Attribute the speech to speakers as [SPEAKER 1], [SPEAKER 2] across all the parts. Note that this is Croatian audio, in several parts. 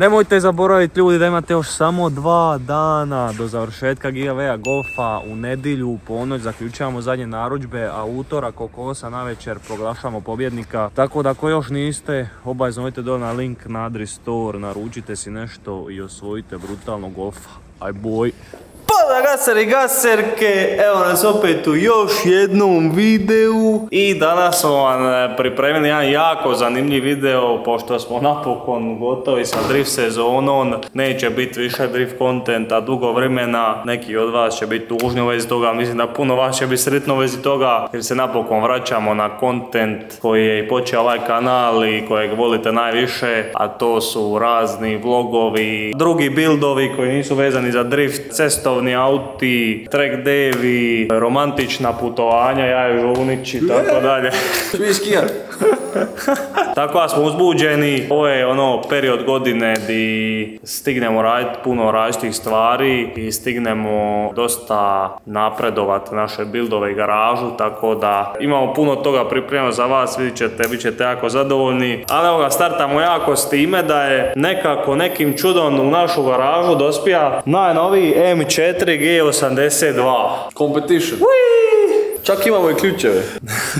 [SPEAKER 1] Nemojte zaboraviti ljudi da imate još samo dva dana do završetka giveawaya golfa u nedilju u ponoć zaključavamo zadnje narudžbe, a utorak oko 8 na večer proglašamo pobjednika. Tako da ako još niste, obavezno idete dole na link na Adri Store, naručite si nešto i osvojite brutalno golfa. Aj boj! Gaseri i gaserke, evo nas opet u još jednom videu. I danas smo vam e, pripremili jedan jako zanimljiv video pošto smo napokon gotovi sa drift sezonom, neće biti više drift kontenta dugo vremena, neki od vas će biti tužni u vezi toga, mislim da puno vas će biti sretno u vezi toga jer se napokon vraćamo na kontent koji je i počeo ovaj kanal i kojeg volite najviše, a to su razni vlogovi, drugi buildovi koji nisu vezani za drift, cestovi cestovni auti, track devi, romantična putovanja, ja i Žunić i tako dalje. Tako da smo uzbuđeni, ovo je ono period godine di stignemo raditi puno različitih stvari i stignemo dosta napredovat naše bildove i garažu, tako da imamo puno toga pripremljeno za vas, vidit ćete, bit ćete jako zadovoljni. Ali evo ga, startamo jako s time da je nekako nekim čudom u našu garažu dospija najnoviji M4 G82.
[SPEAKER 2] Competition. Čak imamo i ključeve.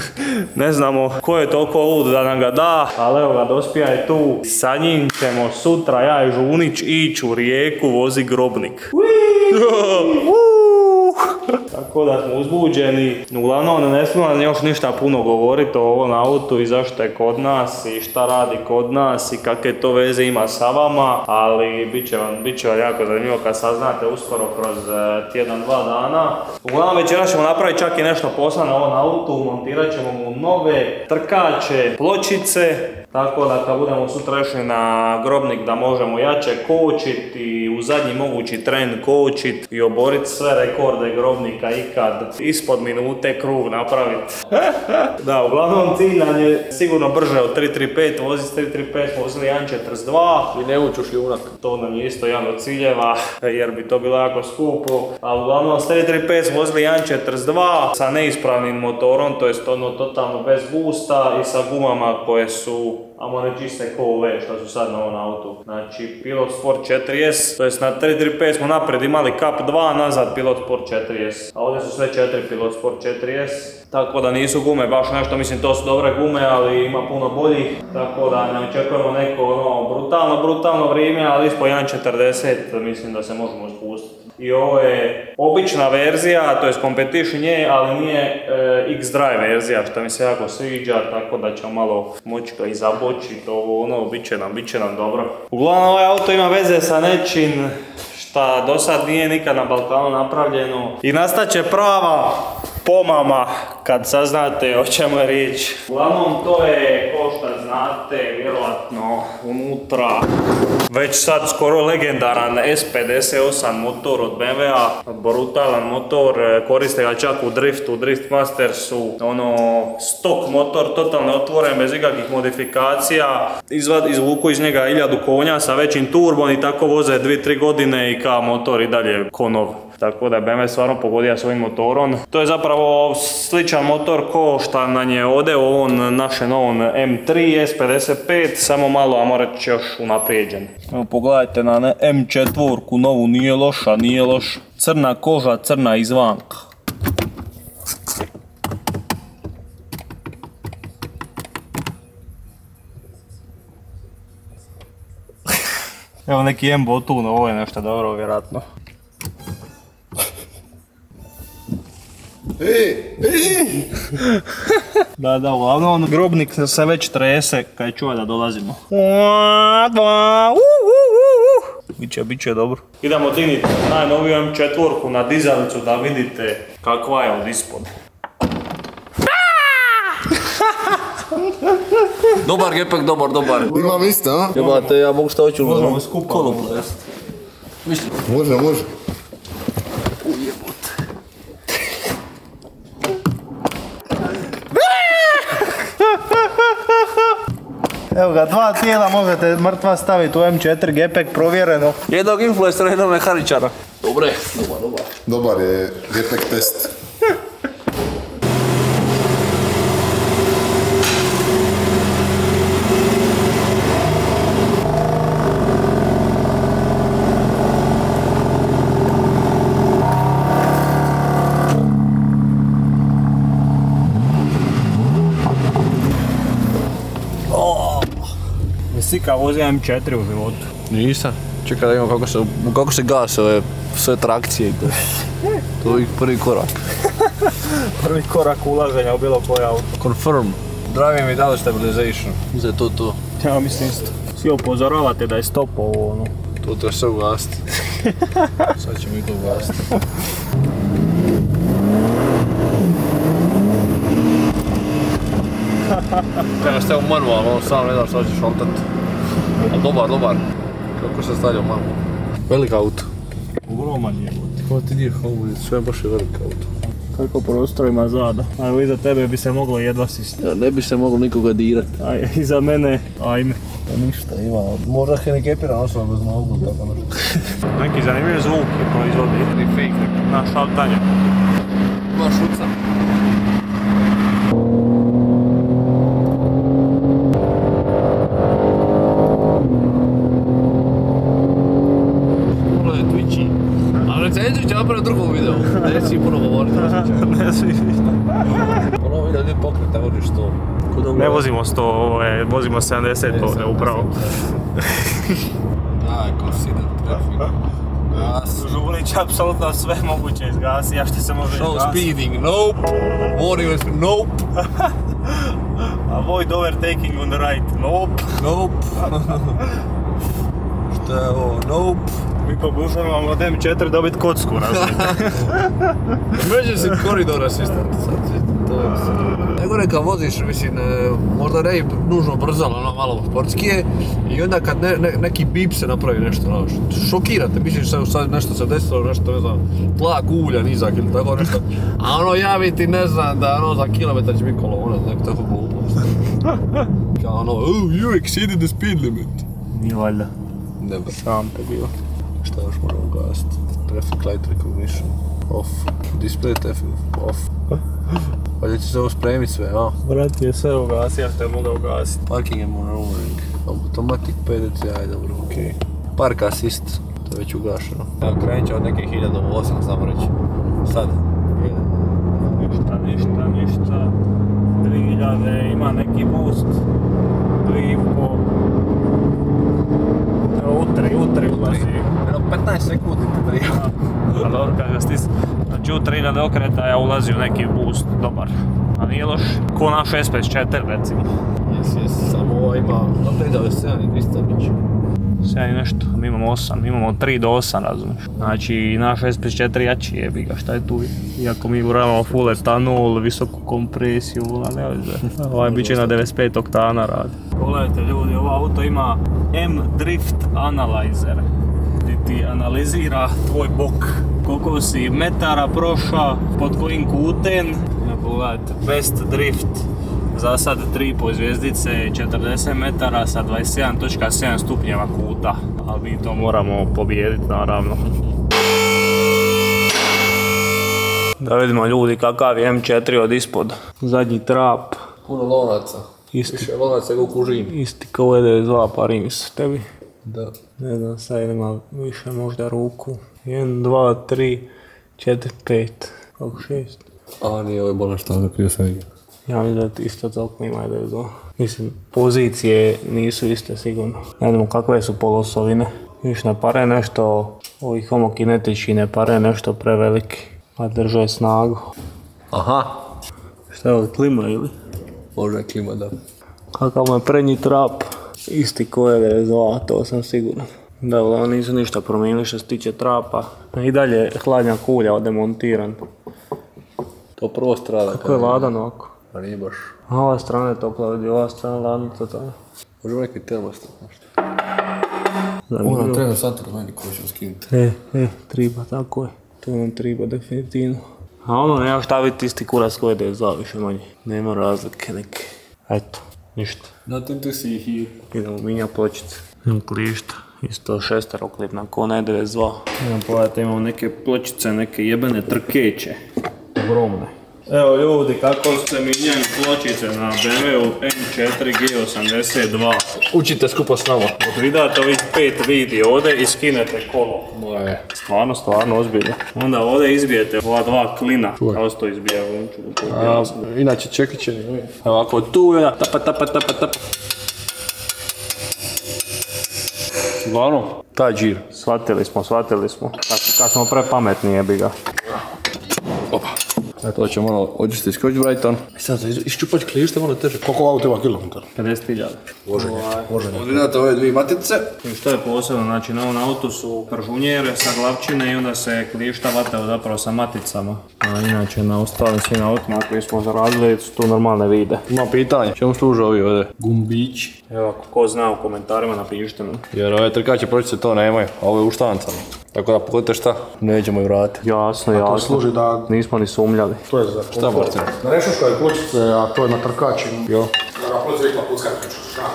[SPEAKER 1] ne znamo ko je toliko lud da nam ga da, ali evo ga, dospija je tu. Sa njim ćemo sutra, ja i Žunić, ići u rijeku, vozi grobnik. Tako da smo uzbuđeni. Uglavnom ne nam još ništa puno govoriti o ovom autu i zašto je kod nas i šta radi kod nas i kakve to veze ima sa vama, ali bit će vam, bit će vam jako zanimljivo kad saznate uskoro kroz e, tjedan, dva dana. Uglavnom večera ćemo napraviti čak i nešto posla na ovom autu, montirat ćemo mu nove trkače, pločice, tako da kad budemo sutra išli na grobnik da možemo jače kočiti i u zadnji mogući tren kočiti i oboriti sve rekorde grobnika ikad ispod minute krug napraviti. da, uglavnom cilj nam je sigurno brže od 335, vozi s 335, vozili 1.42.
[SPEAKER 2] I ne ući u šljunak.
[SPEAKER 1] To nam je isto jedan od ciljeva, jer bi to bilo jako skupo. A uglavnom s 335 vozili 1.42 sa neispravnim motorom, to jest ono totalno bez boosta i sa gumama koje su amo reći iste ko ove što su sad na ovom autu. Znači Pilot Sport 4S, to jest na 335 smo naprijed imali Cup 2, nazad Pilot Sport 4S. A ovdje su sve 4 Pilot Sport 4S. Tako da nisu gume baš nešto, mislim to su dobre gume, ali ima puno boljih. Tako da ne očekujemo neko ono, brutalno, brutalno vrijeme, ali ispod 1.40 mislim da se možemo spustiti i ovo je obična verzija, to je competition je, ali nije e, X-Drive verzija, što mi se jako sviđa, tako da ćemo malo moći ga i zabočiti, ovo ono, bit će nam, bit će nam dobro. Uglavnom ovaj auto ima veze sa nečim šta do sad nije nikad na Balkanu napravljeno i nastaće prava pomama kad saznate o čemu je riječ. Uglavnom to je, ko što znate, vjerojatno unutra već sad skoro legendaran S58 motor od BMW-a, brutalan motor, koriste ga čak u driftu, Drift Mastersu, ono stok motor, totalno otvoren, bez ikakvih modifikacija, Izvad, izvuku iz njega 1000 konja sa većim turbom i tako voze 2-3 godine i kao motor i dalje konov. Tako da je BMW stvarno pogodio svojim motorom. To je zapravo sličan motor ko šta nam je ovdje u ovom našem novom M3 S55, samo malo, a reći još unaprijeđen. Evo pogledajte na M4 novu, nije loša, nije loša. Crna koža, crna izvanka. Evo neki M botun, ovo je nešto dobro vjerojatno. Da, da, uglavnom grobnik se već trese kad čuva da dolazimo. Biće, biće dobro. Idemo digniti najnoviju M4 na dizalicu da vidite kakva je od ispod.
[SPEAKER 2] dobar gepek, dobar, dobar.
[SPEAKER 3] Imam isto, a?
[SPEAKER 2] Jebate, ja mogu šta hoću
[SPEAKER 1] Možemo skupa.
[SPEAKER 2] Kolo
[SPEAKER 3] Može, može.
[SPEAKER 1] Evo ga, dva tijela možete mrtva staviti u M4 gepek provjereno.
[SPEAKER 2] Jednog influencera, jednog mehaničara.
[SPEAKER 3] Dobre, dobar, dobar. Dobar je gepek test.
[SPEAKER 1] nikad vozio M4 u životu.
[SPEAKER 2] Nisam. Čekaj da imam kako se, kako se gase ove sve trakcije i to. To je prvi korak.
[SPEAKER 1] Prvi korak ulaženja u bilo koje auto.
[SPEAKER 2] Confirm. Driving without stabilization. Za to to.
[SPEAKER 1] Ja mislim isto. Svi upozoravate da je stop ovo ono.
[SPEAKER 2] To treba sve ugasiti. Sad ćemo i to ugasiti. Treba ste u manual, on sam ne da šta ćeš šaltat. Dobar, dobar. Kako se stavlja u manual. Velik auto.
[SPEAKER 1] Ogroman je.
[SPEAKER 2] Kako ti nije ovo, sve baš je velik auto.
[SPEAKER 1] Koliko prostora ima zada. A evo iza tebe bi se moglo jedva sisati.
[SPEAKER 2] Ja, ne bi se moglo nikoga dirat.
[SPEAKER 1] A iza mene, ajme.
[SPEAKER 2] Pa ništa, ima. Možda hendikepiran osoba bez nogu, tako nešto.
[SPEAKER 1] Neki zanimljiv zvuk je proizvodi.
[SPEAKER 2] Ni fake neki.
[SPEAKER 1] Na šaltanje.
[SPEAKER 2] Ima šuca. Malo je twitchy. Ali recenziju će napraviti u drugom videu. Neće si puno govoriti.
[SPEAKER 1] ne svi.
[SPEAKER 2] Ono video gdje pokreta vodiš to.
[SPEAKER 1] Ne vozimo 100, ovo vozimo 70 ovdje upravo.
[SPEAKER 2] Da. Gas.
[SPEAKER 1] Žulić apsolutno sve moguće izgasi, a što se može
[SPEAKER 2] No
[SPEAKER 1] izgasiti.
[SPEAKER 2] speeding, nope. Warning us, nope.
[SPEAKER 1] Avoid overtaking on the right, nope.
[SPEAKER 2] Nope. Šta je ovo? Nope.
[SPEAKER 1] Mi pokušavamo od M4 dobiti kocku, razumijete?
[SPEAKER 2] Emergency corridor assistant. Sad to. Nego neka voziš, mislim, e, možda ne i nužno brzo, ali ono malo sportskije. I onda kad ne, ne- neki bip se napravi nešto, znaš, šokirate, misliš sad, sad nešto se desilo, nešto, ne znam, tlak ulja nizak ili tako nešto. A ono javi ti, ne znam, da ono za kilometar će biti kolona, neko tako glupost. Kao ono, oh, you exceeded the speed limit.
[SPEAKER 1] Nije valjda.
[SPEAKER 2] Ne baš.
[SPEAKER 1] Sram te bilo.
[SPEAKER 2] Šta još moramo ugasiti? Traffic light recognition. Off. Display traffic off. Valjda će se ovo spremit sve, a?
[SPEAKER 1] Brat je sve ugasio, što je mogao ugasiti.
[SPEAKER 2] Parking and maneuvering. Automatic PDC, aj dobro, okej. Park assist, to je već ugašeno. Evo, krenut će od neke 1008, samo reći. Sad.
[SPEAKER 1] Ništa, ništa, ništa. 3000, ima neki boost. 2,5. Evo, Utri, utri ulazi.
[SPEAKER 2] Jedno 15 sekundi te treba.
[SPEAKER 1] A dobro, kad ga stis... Znači u 3000 okretaja ulazi u neki boost, dobar. A nije loš, ko naš S54 recimo.
[SPEAKER 2] Jes, jes, samo ovo ima, ove 7 i 200 biće.
[SPEAKER 1] 7 i nešto, mi imamo 8, mi imamo 3 do 8 razumiješ. Znači naš S54 jači jebi ga, šta je tu? Iako mi uravamo full etanol, visoku kompresiju, a ne. Ovaj bit će na 95 oktana radi. Pogledajte ljudi, ovo auto ima M Drift Analyzer. Gdje ti analizira tvoj bok. Koliko si metara prošao, pod kojim kutem. Pogledajte, Best Drift. Za sad 3,5 zvijezdice, 40 metara sa 27.7 stupnjeva kuta. Ali mi to moramo pobijediti naravno. Da vidimo ljudi kakav je M4 od ispod. Zadnji trap.
[SPEAKER 2] Puno lonaca.
[SPEAKER 1] Isti,
[SPEAKER 2] Više lonaca nego u kužini.
[SPEAKER 1] isti kao ED2 Paris tebi.
[SPEAKER 2] Da.
[SPEAKER 1] Ne znam, sad ima više možda ruku. 1, 2, 3, 4, 5, kako 6.
[SPEAKER 2] A nije ovo je bolna štanga, prije sam vidio.
[SPEAKER 1] Ja mislim da isto toliko ima ED2. Mislim, pozicije nisu iste sigurno. Ne znam kakve su polosovine. Viš ne pare nešto, ovi homokinetički ne pare nešto preveliki. A drže snagu.
[SPEAKER 2] Aha.
[SPEAKER 1] Šta je ovo, klima ili?
[SPEAKER 2] Možda je klima, da.
[SPEAKER 1] Kakav mu je prednji trap, isti ko je 92, to sam siguran. Da, oni nisu ništa promijenili što se tiče trapa. I dalje hladnja kulja demontiran.
[SPEAKER 2] To prvo strada.
[SPEAKER 1] Kako je ladan ovako?
[SPEAKER 2] Pa nije baš.
[SPEAKER 1] A ova strana je topla, vidi, ova strana je ladna totalno.
[SPEAKER 2] Možemo neki termostat nešto. Ono, treba sad kod meni koji ćemo skinuti.
[SPEAKER 1] E, e, triba, tako je. To nam triba definitivno. A ono, nema šta biti isti kurac koji je za više manje. Nema razlike neke. Eto, ništa.
[SPEAKER 2] Nothing to see here.
[SPEAKER 1] Idemo minja pločice. Imam klišta. Isto šesteroklipna Kona E92. Idemo pogledajte, imamo neke pločice, neke jebene trkeće. Ogromne. Evo ljudi, kako se minjaju pločice na BMW M4 G82.
[SPEAKER 2] Učite skupa s nama.
[SPEAKER 1] Odvidate ovih pet vidi ovdje i skinete kolo.
[SPEAKER 2] Moje.
[SPEAKER 1] Stvarno, stvarno ozbiljno. Onda ovdje izbijete ova dva klina. Kao se to izbija.
[SPEAKER 2] Inače čekiće Evo ovako tu, jedna, tapa, tapa, tapa, tapa. Uglavnom, taj džir.
[SPEAKER 1] Shvatili smo, shvatili smo. Kad, kad smo prepametni jebi ga.
[SPEAKER 2] E, to ćemo malo očistiti Scotch Brighton. I sad za iz- iščupać klište malo teže.
[SPEAKER 3] Koliko auto ima kilometar?
[SPEAKER 1] 50.000.
[SPEAKER 2] Ovdje date ove dvije matice.
[SPEAKER 1] I što je posebno, znači na ovom autu su pržunjere sa glavčine i onda se klišta vataju zapravo sa maticama. A inače na ostalim svim autima koji smo zaradili su tu normalne vide.
[SPEAKER 2] Ima pitanje, čemu služe ovi ovdje?
[SPEAKER 1] Gumbić. Evo, ko zna u komentarima napišite mi.
[SPEAKER 2] Jer ove trkaće pročice to nemaju, a ove u štancama. Tako da pogodite šta, nećemo ju vratiti.
[SPEAKER 1] Jasno, jasno.
[SPEAKER 3] Služi da...
[SPEAKER 1] Nismo ni sumnjali.
[SPEAKER 3] To je za...
[SPEAKER 2] Šta Marcin?
[SPEAKER 3] Na rešuškoj pločice, a to je na trkačima.
[SPEAKER 2] Jo.
[SPEAKER 3] Na pločice ikla puckati.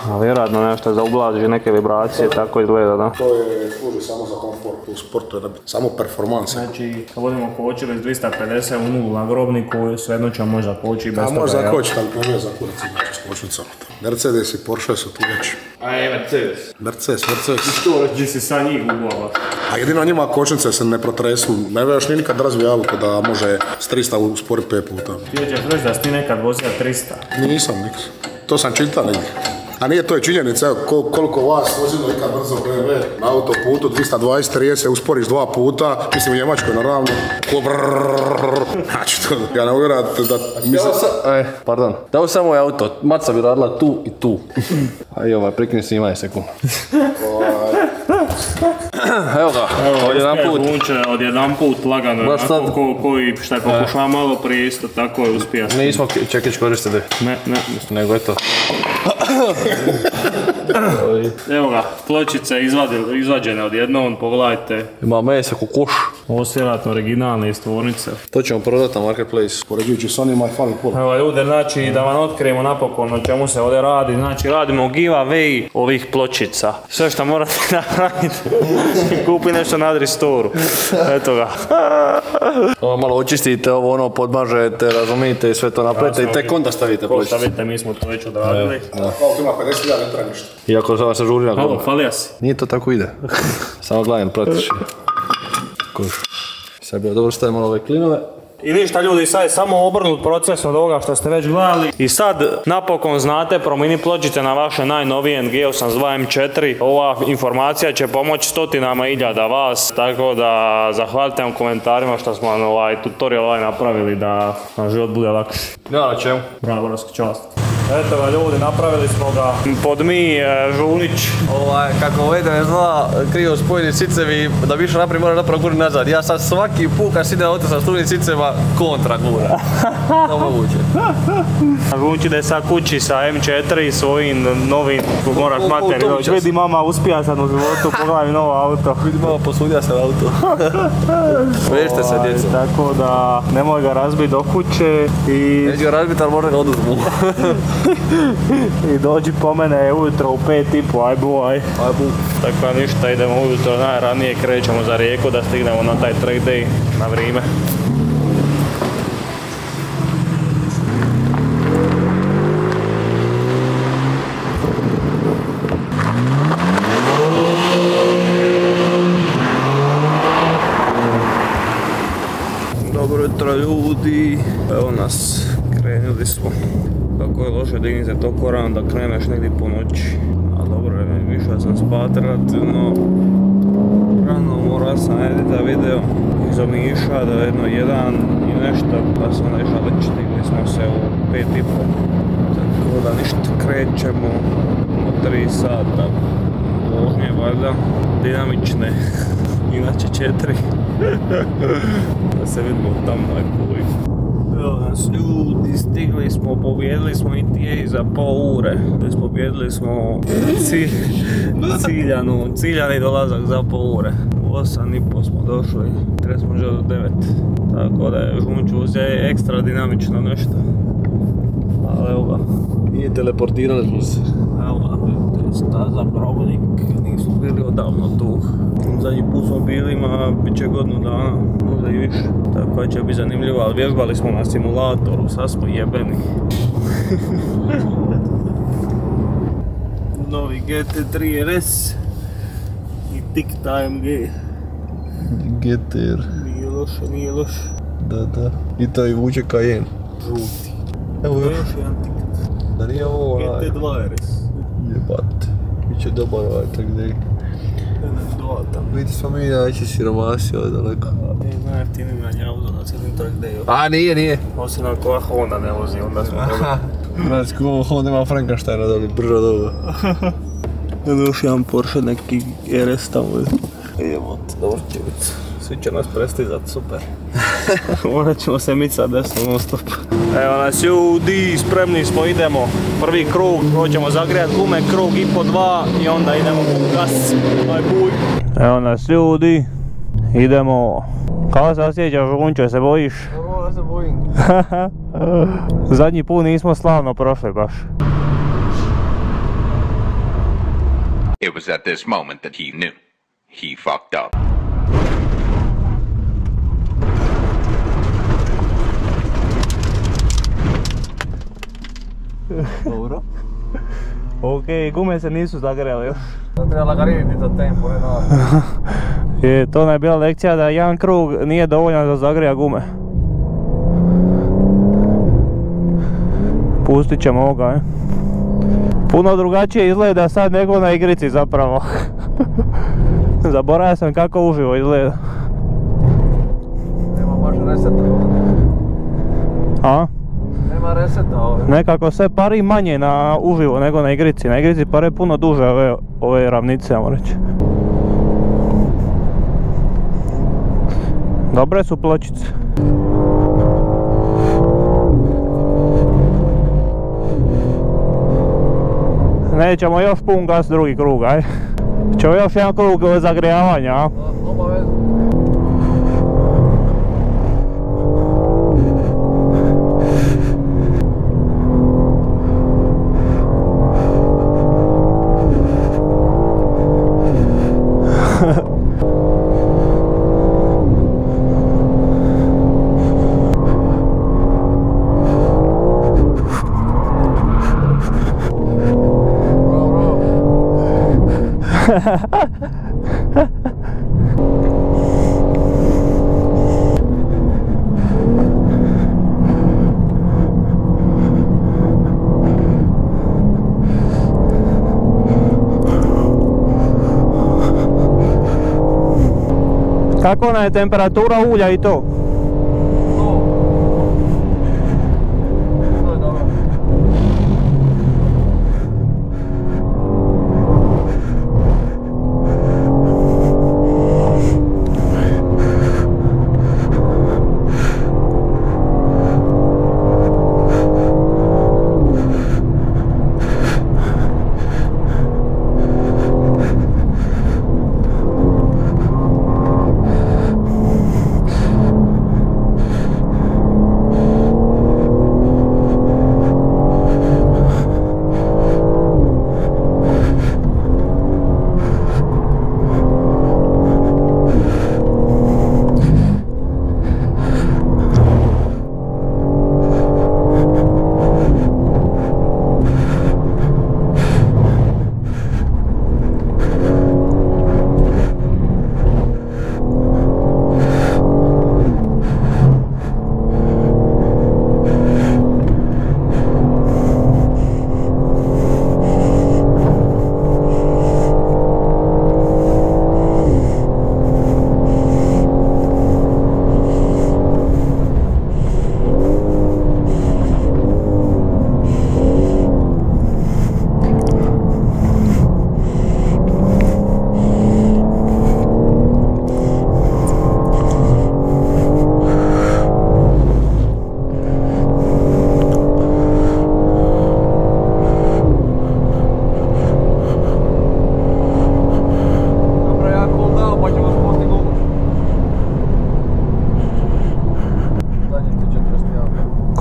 [SPEAKER 1] A vjerojatno nešto za ublaži neke vibracije, tako izgleda, da.
[SPEAKER 3] To je, služi samo za komfort u sportu, da- samo performanse.
[SPEAKER 1] Znači, kad budemo kočili s 250 u nulu na grobniku, svejedno ćemo možda koči bez
[SPEAKER 3] A
[SPEAKER 1] toga.
[SPEAKER 3] može
[SPEAKER 1] jel?
[SPEAKER 3] zakočiti, ali ne za kurac znači s kočnicama. Mercedes i Porsche su tu već.
[SPEAKER 2] A je Mercedes.
[SPEAKER 3] Mercedes, Mercedes.
[SPEAKER 1] Gdje si sa njih ubava.
[SPEAKER 3] A jedino njima kočnice se ne protresu. Ne još ni nikad razvio auto da može s 300 usporiti 5 puta.
[SPEAKER 1] Ti ćeš reći da si ti nekad vozio 300.
[SPEAKER 3] Nisam niks. To sam čitao negdje. A nije to je činjenica, evo, kol- koliko vas vozilo ikad brzo BMW na autoputu, 220, 30, usporiš dva puta, mislim u Njemačkoj naravno, ko znači to, ja ne mogu da, mislim,
[SPEAKER 2] E, pardon. Da ovo samo je auto, maca bi radila tu i tu. A i ovaj, prikni snimanje sekund. Evo ga, ovdje jedan put.
[SPEAKER 1] Bunče od jedan put lagano,
[SPEAKER 2] Baš sad-
[SPEAKER 1] ko, koji šta je pokušava malo prije isto tako je uspio.
[SPEAKER 2] Nismo čekić koristili,
[SPEAKER 1] Ne, ne.
[SPEAKER 2] nego eto.
[SPEAKER 1] Evo ga, pločice izvađene odjednom, pogledajte.
[SPEAKER 2] Ima mesa ko koš.
[SPEAKER 1] Ovo su vjerojatno originalne iz tvornice.
[SPEAKER 2] To ćemo prodati na Marketplace.
[SPEAKER 3] poređujući s onima fali pola.
[SPEAKER 1] Evo ljude, znači da vam otkrijemo napokon o čemu se ovdje radi. Znači radimo giveaway ovih pločica. Sve što morate napraviti, kupi nešto na Adristoru. Eto ga.
[SPEAKER 2] Ovo malo očistite, ovo ono podmažete, razumijete i sve to napravite i tek onda stavite pločice.
[SPEAKER 1] šta vidite, mi smo to već odradili.
[SPEAKER 3] Auto ima 50.000 litra ništa.
[SPEAKER 2] Iako sam se žuri na
[SPEAKER 1] falija si.
[SPEAKER 2] Nije to tako ide. Samo gledam, pratiš. Koš. Sad bi dobro staviti malo ove klinove.
[SPEAKER 1] I ništa ljudi, sad je samo obrnut proces od ovoga što ste već gledali. I sad napokon znate promini pločice na vaše najnovije G82 M4. Ova informacija će pomoći stotinama iljada vas, tako da zahvalite vam komentarima što smo vam ovaj tutorial ovaj napravili da nam život bude lakši.
[SPEAKER 2] Ja na čemu?
[SPEAKER 1] Bravo, čast. Eto ga ljudi, napravili smo ga pod mi e, Žunić.
[SPEAKER 2] Ovaj, kako ne zna, krivo spojeni cicevi, da više naprijed mora napravo guri nazad. Ja sad svaki put kad si ide auto sa stunim ciceva, kontra gura. To moguće.
[SPEAKER 1] Žunić ide sad kući sa M4 svojim novim, moraš materi. Vidi mama, uspija sam u životu, pogledaj mi novo auto.
[SPEAKER 2] Vidi malo posudio sam auto. Vežite se
[SPEAKER 1] Ovaj,
[SPEAKER 2] djeco.
[SPEAKER 1] Tako da nemoj ga razbiti do kuće i,
[SPEAKER 2] Neću ga razbiti, ali možda ga oduzmu.
[SPEAKER 1] i dođi po mene ujutro u pet i po, aj boj.
[SPEAKER 2] Aj bu.
[SPEAKER 1] Tako da ništa, idemo ujutro najranije, krećemo za rijeku da stignemo na taj track day na vrijeme. Dobro jutro ljudi, evo nas, krenuli smo. Kako je loše dignite toliko rano da kreneš negdje po noći. A dobro, išao sam spat relativno rano, morao sam edita video iz Omiša da je jedno jedan i nešto, pa sam onda išao već stigli smo se u pet i pol. Tako da ništa, krećemo u tri sata vožnje valjda, dinamične, inače četiri. da se vidimo tamo na nas ljudi, stigli smo, pobjedili smo ETA za pol ure. Pobjedili smo cilj, ciljanu, ciljani dolazak za pol ure. U 8 i pol smo došli, trebali smo do 9. Tako da je žunču uzeti ekstra dinamično nešto. Ali evo ga,
[SPEAKER 2] Nije teleportirali smo se.
[SPEAKER 1] Evo ga, to je staza Brobnik, nismo bili odavno tu. Zadnji put smo bili, ima bit će godinu dana, možda i više. Tako da će biti zanimljivo, ali vježbali smo na simulatoru, sad smo jebeni. Novi GT3 RS i Tikta AMG.
[SPEAKER 2] GTR.
[SPEAKER 1] Nije loše, nije loše.
[SPEAKER 2] Da, da. I taj vuče kajen.
[SPEAKER 1] Žuti.
[SPEAKER 2] Evo još.
[SPEAKER 1] Još jedan Tikt.
[SPEAKER 2] Da nije ovo onaj.
[SPEAKER 1] GT2 RS.
[SPEAKER 2] Jebate. Biće dobar ovaj tak da Biti smo mi najveći siromasi ovdje daleko.
[SPEAKER 1] Najjeftiniji manje auto na cijelim trag day
[SPEAKER 2] A nije, nije.
[SPEAKER 1] Osim ako ova Honda ne vozi, onda smo dobro.
[SPEAKER 2] Znači, ko Honda ima Frankensteina doli, brzo dobro.
[SPEAKER 1] Evo još jedan Porsche, neki RS tamo. Idemo, dobro će biti. Svi će nas prestizat, super. Morat ćemo se micat desno non stop. Evo nas ljudi, spremni smo, idemo. Prvi krug, hoćemo zagrijat gume, krug i po dva i onda idemo u gas. Aj buj. Evo nas ljudi, idemo. Kako se osjećaš, se bojiš?
[SPEAKER 2] Dobro, se bojim.
[SPEAKER 1] Zadnji put nismo slavno prošli baš.
[SPEAKER 4] It was at this moment that he knew. He fucked up.
[SPEAKER 2] Dobro.
[SPEAKER 1] Ok, gume se nisu zagrijale još.
[SPEAKER 2] Da treba lagariniti za tempo, ne.
[SPEAKER 1] Je, to nam je bila lekcija da jedan krug nije dovoljan da zagrija gume. Pustit ćemo ovoga, e. Puno drugačije izgleda sad nego na igrici zapravo. Zaboravio sam kako uživo izgleda.
[SPEAKER 2] Nema baš reseta.
[SPEAKER 1] A?
[SPEAKER 2] Nema reseta ovdje.
[SPEAKER 1] Nekako sve pari manje na uživo nego na igrici. Na igrici pare puno duže ove, ove ravnice, ajmo reći. Dobre su pločice. Nećemo još pun gas drugi krug, aj. Ćemo još jedan krug zagrijavanja, a?
[SPEAKER 2] Obavezno.
[SPEAKER 1] Kako nam je temperatura ulja i to?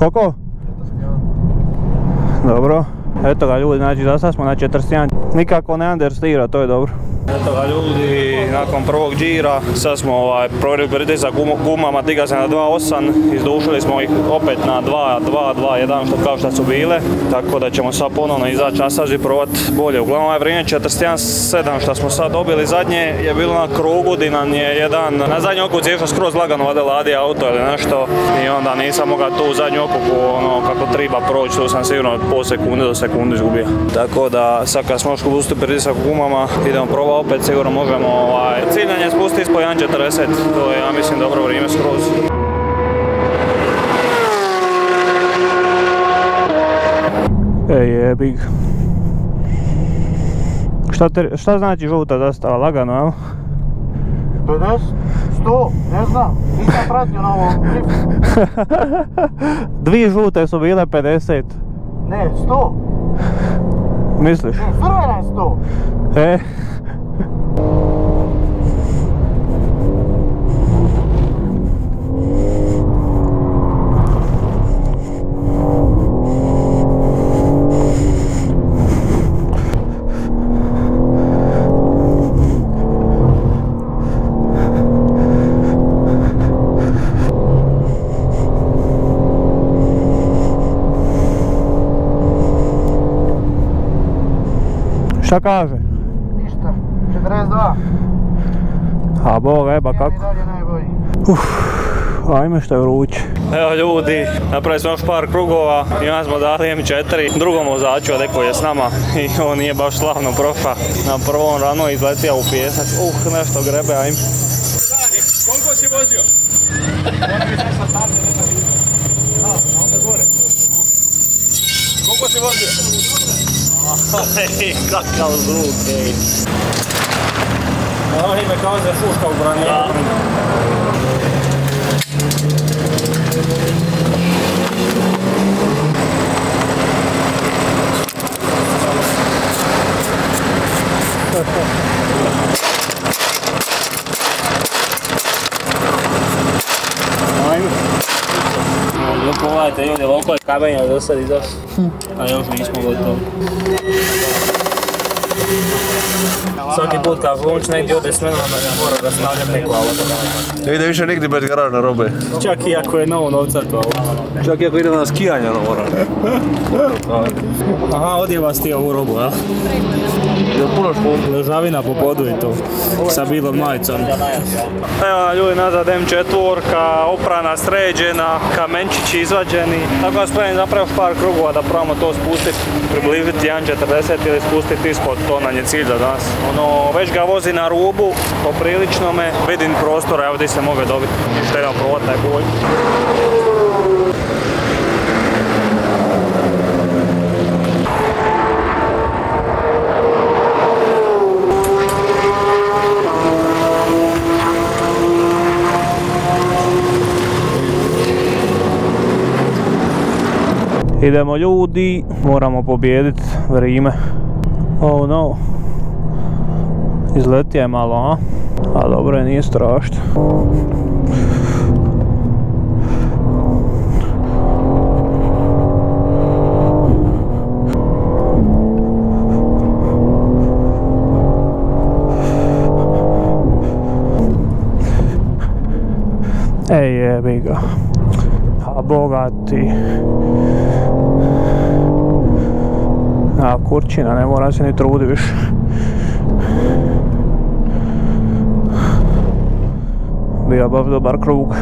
[SPEAKER 1] Koliko?
[SPEAKER 2] 41.
[SPEAKER 1] Dobro. Eto ga ljudi, znači za sad smo na 41. Nikako ne understira, to je dobro. Eto ga ljudi, nakon prvog džira, sad smo ovaj, provjerili gum- gumama, diga se na 2.8, izdušili smo ih opet na 2, 2, 2, 1, što kao što su bile, tako da ćemo sad ponovno izaći na stazu i provat bolje. Uglavnom ovaj vrijeme 41.7 što smo sad dobili zadnje je bilo na krugu di nam je jedan, na zadnji okuc je skroz lagano vade ladi auto ili nešto i onda nisam mogao tu zadnju okupu ono kako treba proći, tu sam sigurno po sekunde do sekunde izgubio. Tako da sad kad smo još spustili pritisak gumama, idemo probati opet, sigurno možemo ovaj, cilj nam je spustiti ispod 1.40, to je ja mislim dobro vrijeme skroz. Ej, jebi ga. Šta, te- šta znači žuta dostava? Lagano, jel?
[SPEAKER 5] 50, 100, ne znam, nisam pratio na ovom klipu.
[SPEAKER 1] Dvi žute su bile 50.
[SPEAKER 5] Ne, 100,
[SPEAKER 1] Misliš?
[SPEAKER 5] ne, crvena je 100.
[SPEAKER 1] E. Šta kaže?
[SPEAKER 5] Ništa, 42,
[SPEAKER 1] A jeba
[SPEAKER 5] jedan
[SPEAKER 1] kako?
[SPEAKER 5] i dalje najbolji.
[SPEAKER 1] Ajme što je vruće. Evo ljudi, napravili smo još par krugova i onda smo dali M4 drugom vozaču, a neko je s nama i on nije baš slavno profa. Na prvom ranu izletio u pjesak. Uh, nešto grebe, ajme. Kakav zvuk, ej. Ovo ime kao da je šuška u branijeku. Ajme. No, pogledajte ljudi, koliko je kamenja do sad izašlo. A još nismo gotovi. Svaki put kad Vunč negdje ode s menom, onda ja moram da stavljam neko auto.
[SPEAKER 2] Ne ide više nigdje bez garažne robe.
[SPEAKER 1] Čak i ako je novo novca to auto.
[SPEAKER 2] Čak i ako ide na skijanje, ono mora.
[SPEAKER 1] Aha, odjeva ti ovu robu, jel?
[SPEAKER 2] Je puno špun.
[SPEAKER 1] Ležavina po podu i to. Sa bilom majicom. Evo ljudi nazad M4, oprana sređena, kamenčići izvađeni. Tako da spremni napravio par krugova da probamo to spustiti, približiti 1.40 ili spustiti ispod, to nam je cilj za danas. Ono, već ga vozi na rubu, poprilično me, vidim prostora, evo gdje se može dobiti. Treba probati taj boj. Idemo ljudi, moramo pobijediti vrijeme. Oh no. Izletio je malo, a? A dobro je, nije strašno. Ej jebi ga. A bogati. A kurčina, ne mora se ni trudi više. Bio baš dobar krug.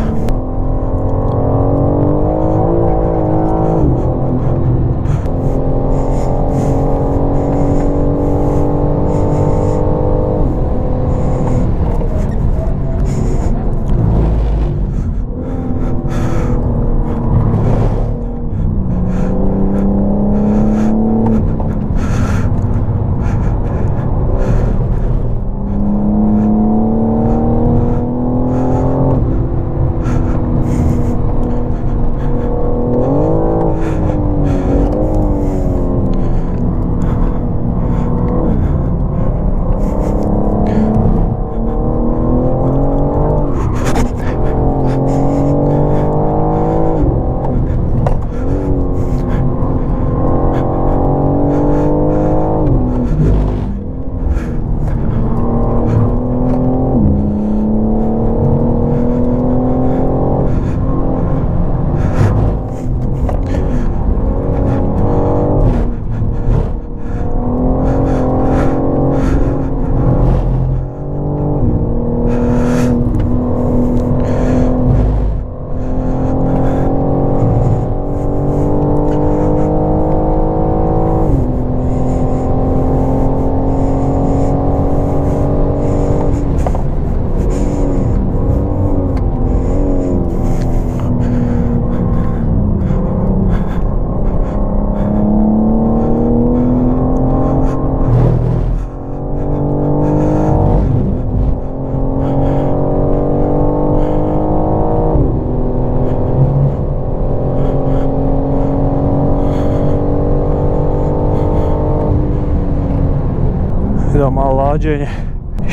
[SPEAKER 6] Hlađenje.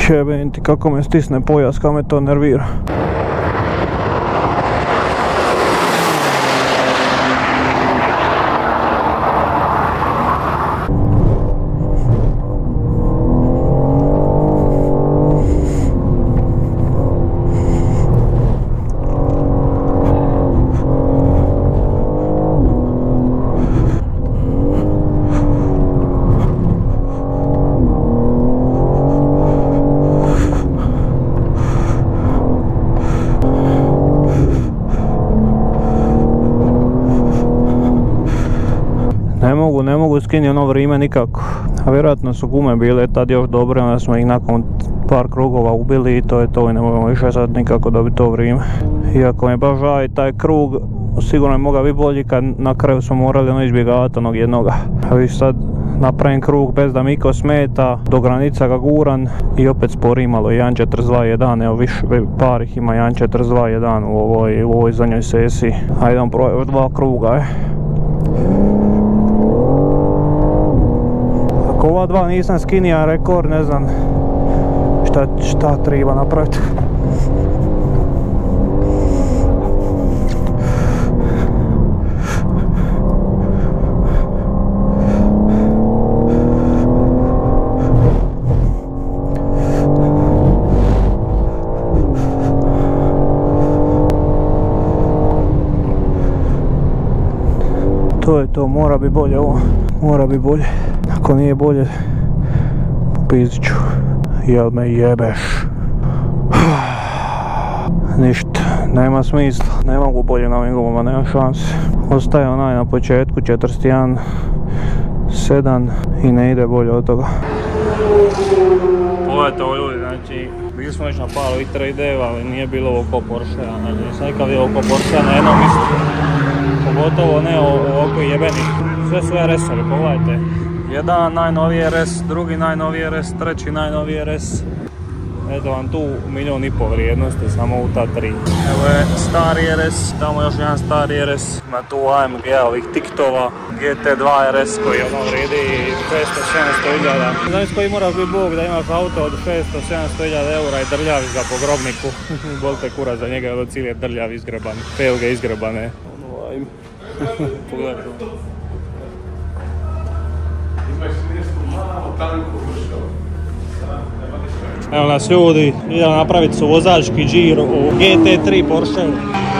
[SPEAKER 6] Jebem ti kako me stisne pojas, kako me to nervira. Skini ono vrijeme nikako. A vjerojatno su gume bile tad još dobre, onda smo ih nakon par krugova ubili i to je to i ne možemo više sad nikako dobiti to vrijeme. Iako mi je baš žao i taj krug sigurno je mogao biti bolji kad na kraju smo morali ono izbjegavati onog jednoga. A vi sad napravim krug bez da Miko smeta, do granica ga guran i opet spori malo 1.42.1, evo više par ih ima 1.42.1 u ovoj, u ovoj zadnjoj sesiji. Ajde probati dva kruga, je. Ova dva nisam skinija rekord, ne znam šta, šta treba napraviti. To je to, mora bi bolje ovo, mora bi bolje. Ako nije bolje, popizdit ću. Jel me jebeš? Ništa, nema smisla, ne mogu bolje na ovim gumama, nema šanse. Ostaje onaj na početku, 41, 7 i ne ide bolje od toga. Ovo ljudi, znači, bili smo već na paru ovih 3D, ali nije bilo ovo ko Porsche, znači nisam nikad vidio ovo ko Porsche na jednom mjestu. Pogotovo ne ovako jebeni. Sve su RS-ovi, pogledajte. Jedan najnoviji RS, drugi najnoviji RS, treći najnoviji RS. Eto vam tu milion i pol vrijednosti samo u ta tri. Evo je stari RS, tamo još jedan stari RS. Ima tu AMG ovih tiktova, GT2 RS koji ono vrijedi 500-700 hiljada. Znam s koji moraš biti bog da imaš auto od 600-700 hiljada eura i drljaviš ga po grobniku. Bol te kura za njega, ono cilj je drljav izgreban, pelge izgrebane. Pogledaj to. Evo nas ljudi, idemo napraviti su vozački džir u GT3 Porsche.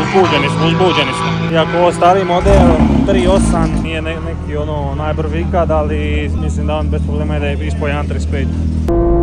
[SPEAKER 6] Uzbuđeni smo, uzbuđeni smo. Iako ovo stari model 3.8 nije ne- neki ono najbrži ikad, ali mislim da on bez problema ide ispod 1.35.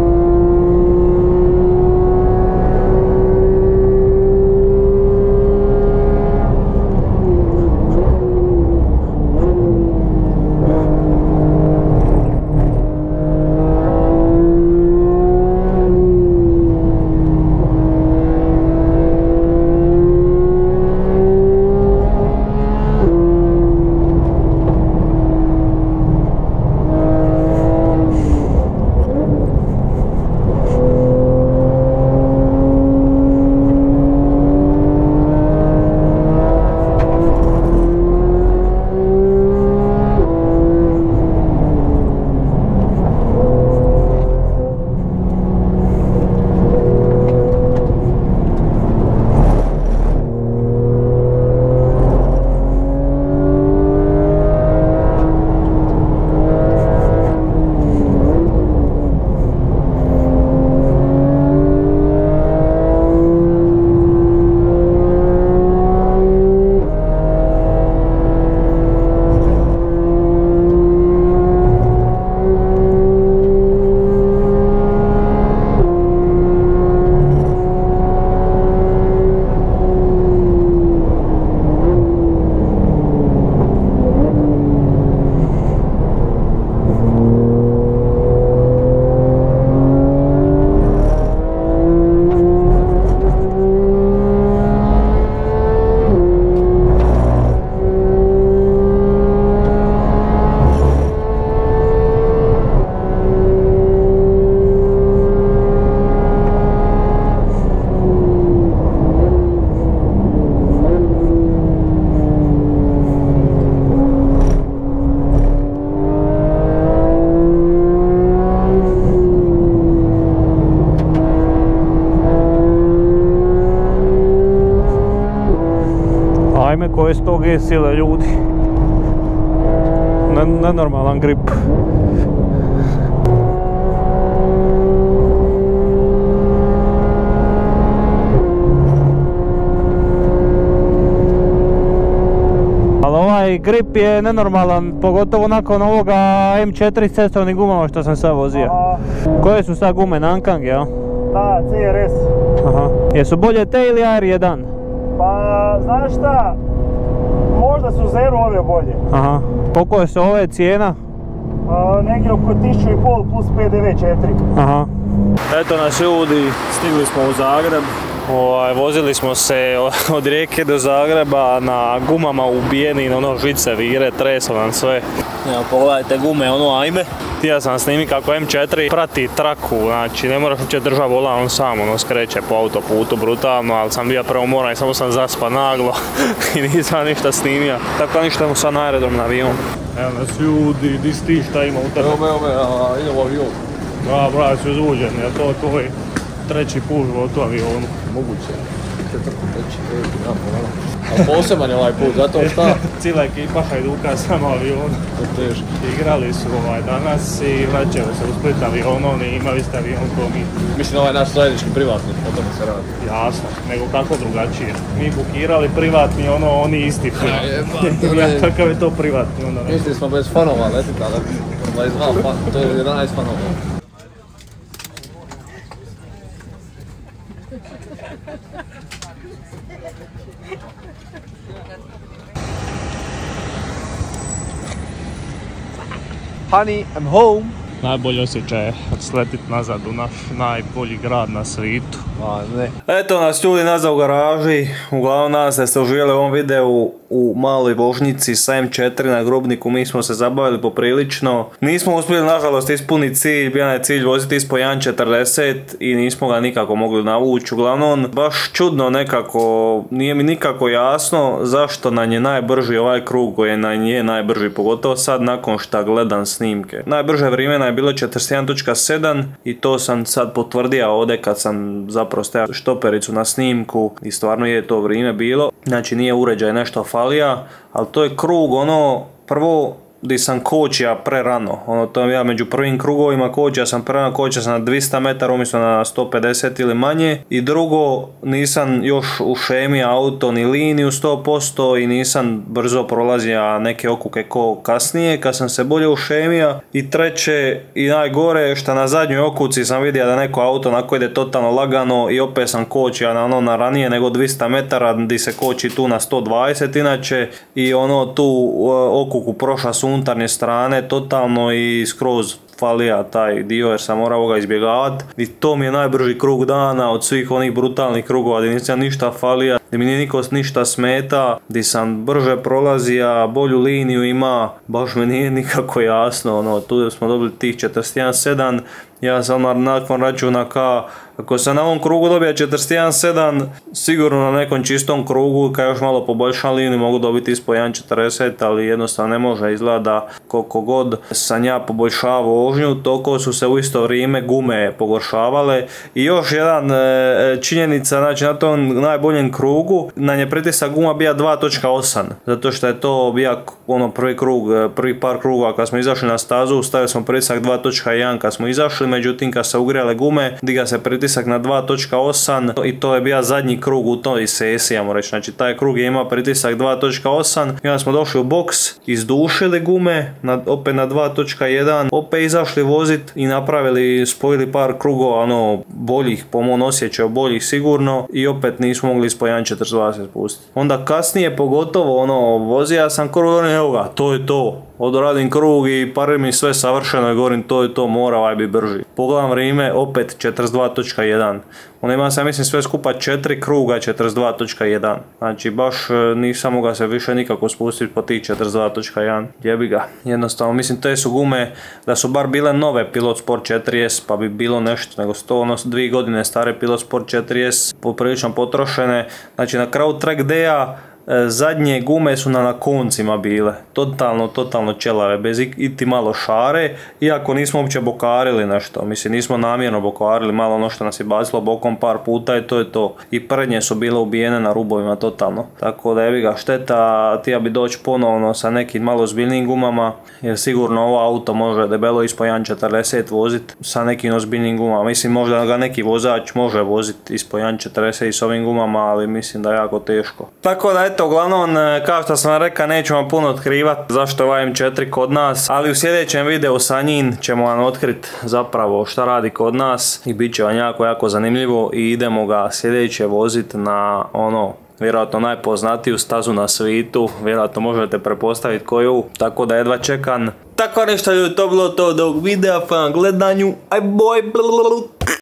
[SPEAKER 6] ajme koje 100 G sile ljudi. Ne- Nenormalan grip. Ali ovaj grip je nenormalan, pogotovo nakon ovoga M4 s cestovnim gumama što sam sad vozio. Koje su sad gume Nankang, jel?
[SPEAKER 5] da, CRS.
[SPEAKER 6] Aha. Jesu bolje te ili AR1?
[SPEAKER 5] Pa, znaš šta? Možda su zero ove bolje.
[SPEAKER 6] Aha. Koliko je se ove cijena?
[SPEAKER 5] A, negdje oko 1500 plus PDV 4.
[SPEAKER 6] Aha. Eto nas ljudi, stigli smo u Zagreb. Ovaj, vozili smo se od Rijeke do Zagreba na gumama ubijeni, ono žice vire, treso nam sve. Evo pogledajte gume, ono ajme. Htio sam snimiti kako M4 prati traku, znači ne moraš uopće držati vola, on sam ono skreće po autoputu brutalno, ali sam bio prvo moran i samo sam zaspa naglo i nisam ništa snimio. Tako ništa mu sad najredom na avion. Evo nas ljudi, di si ti šta ima u tebe?
[SPEAKER 2] Evo me, evo me, a, idemo u avion.
[SPEAKER 6] Da, brate, su izluđeni, a to je tvoj treći put u avionu.
[SPEAKER 2] Moguće. Ono. A poseban je ovaj put, zato šta?
[SPEAKER 6] Cijela ekipa Hajduka samo avion.
[SPEAKER 2] Teško.
[SPEAKER 6] Igrali su ovaj danas i vraćaju se u Split avionom i imali ste avion ko mi.
[SPEAKER 2] Mislim ovaj naš zajednički privatni, o tome se radi.
[SPEAKER 6] Jasno, nego kako drugačije. Mi bukirali privatni, ono, oni isti privatni. ja, kakav je to privatni onda ne.
[SPEAKER 2] Mislili smo bez fanova letiti, ali 22 fan, to je 11 fanova. Honey, I'm home.
[SPEAKER 6] Najbolji osjećaj je sletit nazad u naš najbolji grad na svijetu.
[SPEAKER 2] A ne.
[SPEAKER 1] Eto nas ljudi nazad u garaži, uglavnom nadam se da ste uživjeli u ovom videu u maloj vožnici sa M4 na grobniku, mi smo se zabavili poprilično. Nismo uspjeli nažalost ispuniti cilj, bio je cilj voziti ispod 1.40 i nismo ga nikako mogli navući. Uglavnom, baš čudno nekako, nije mi nikako jasno zašto nam je najbrži ovaj krug koji nam je najbrži, pogotovo sad nakon šta gledam snimke. Najbrže vrijeme je bilo 41.7 i to sam sad potvrdio ovdje kad sam zapravo stajao štopericu na snimku i stvarno je to vrijeme bilo. Znači nije uređaj nešto falija, ali to je krug ono prvo di sam kočija prerano. Ono, to ja među prvim krugovima kočija sam prerano, kočija sam na 200 metara umjesto na 150 ili manje. I drugo, nisam još u šemi auto ni liniju 100% i nisam brzo prolazio neke okuke ko kasnije kad sam se bolje ušemija. I treće i najgore što na zadnjoj okuci sam vidio da neko auto onako ide totalno lagano i opet sam kočija na ono na ranije nego 200 metara di se koči tu na 120 inače i ono tu e, okuku prošla su unutarnje strane totalno i skroz falija taj dio jer sam morao ga izbjegavati i to mi je najbrži krug dana od svih onih brutalnih krugova gdje nisam ništa falija, gdje mi nije niko ništa smeta, gdje sam brže prolazija, bolju liniju ima, baš mi nije nikako jasno, ono, tu smo dobili tih 41.7, ja sam nakon računa ka ako sam na ovom krugu dobija 41.7, sigurno na nekom čistom krugu, kad još malo poboljšam liniju, mogu dobiti ispod 1.40, ali jednostavno ne može izgleda koliko god sam ja poboljšavao vožnju, toliko su se u isto vrijeme gume pogoršavale. I još jedan e, činjenica, znači na tom najboljem krugu, nam je pritisak guma bija 2.8, zato što je to bija ono prvi krug, e, prvi par krugova kad smo izašli na stazu, stavili smo pritisak 2.1 kad smo izašli, međutim kad se ugrijale gume, diga se pritisak na 2.8 i to je bio zadnji krug u toj sesiji, ajmo reći. Znači taj krug je imao pritisak 2.8 i onda smo došli u boks, izdušili gume, na, opet na 2.1, opet izašli vozit i napravili, spojili par krugova ono boljih, po mom osjećaju boljih sigurno i opet nismo mogli ispod 1.42 se spustiti. Onda kasnije pogotovo ono vozija sam krug, evo ga, to je to, odradim krug i pari mi sve savršeno i govorim to je to, mora ovaj bi brži. Pogledam vrijeme, opet 42.1. On ima se, mislim, sve skupa 4 kruga 42.1. Znači, baš e, nisam mogao se više nikako spustiti po tih 42.1. Jebi ga. Jednostavno, mislim, te su gume da su bar bile nove Pilot Sport 4S, pa bi bilo nešto, nego sto, ono, dvije godine stare Pilot Sport 4S poprilično potrošene. Znači, na kraju track day-a E, Zadnje gume su na koncima bile. Totalno, totalno čelave, bez iti malo šare. Iako nismo uopće bokarili nešto. Mislim, nismo namjerno bokarili, malo ono što nas je bacilo bokom par puta i to je to. I prednje su bile ubijene na rubovima totalno. Tako da je ga šteta, ti ja bi doći ponovno sa nekim malo zbiljnim gumama. Jer sigurno ovo auto može debelo ispod 1.40 voziti sa nekim ozbiljnim gumama. Mislim, možda ga neki vozač može voziti ispod 1.40 i s ovim gumama, ali mislim da je jako teško. Tako da uglavnom, e, kao što sam rekao, nećemo puno otkrivati zašto je ovaj M4 kod nas, ali u sljedećem videu sa njim ćemo vam otkriti zapravo šta radi kod nas i bit će vam jako, jako zanimljivo i idemo ga sljedeće voziti na ono vjerojatno najpoznatiju stazu na svitu, vjerojatno možete prepostaviti koju, tako da jedva čekam. Tako nešto ljudi, to bilo to od ovog videa, hvala gledanju, aj boj.